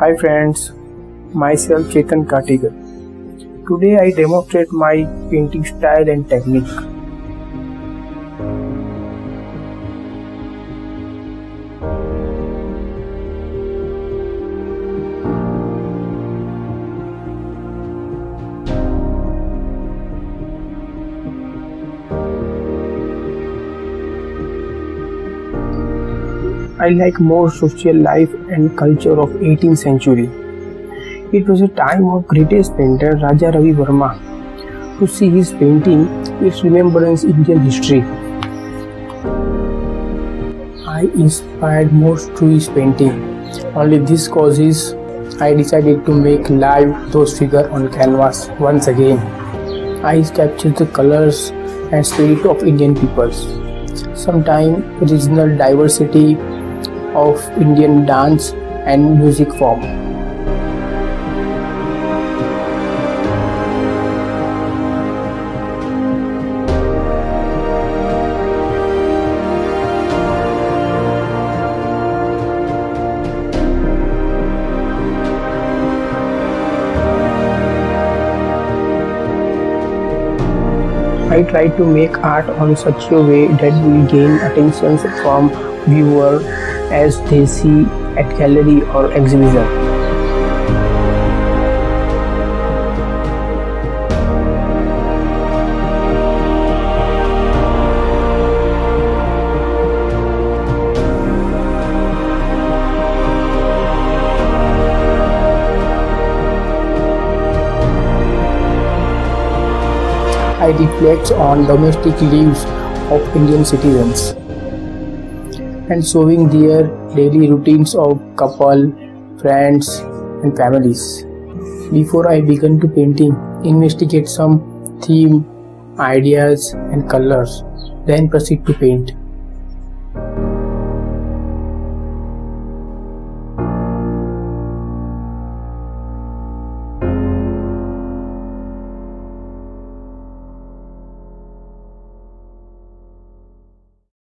Hi friends, myself Chetan Katigar. Today I demonstrate my painting style and technique. I like more social life and culture of 18th century. It was a time of greatest painter Raja Ravi Varma. To see his painting, it's remembrance Indian history. I inspired most to his painting. Only this causes I decided to make live those figures on canvas once again. I captured the colors and spirit of Indian peoples. Sometimes regional diversity of Indian dance and music form. I try to make art on such a way that will gain attention from viewer as they see at gallery or exhibition. I reflect on domestic lives of Indian citizens and showing their daily routines of couple, friends and families. Before I begin to painting, investigate some theme, ideas and colors, then proceed to paint.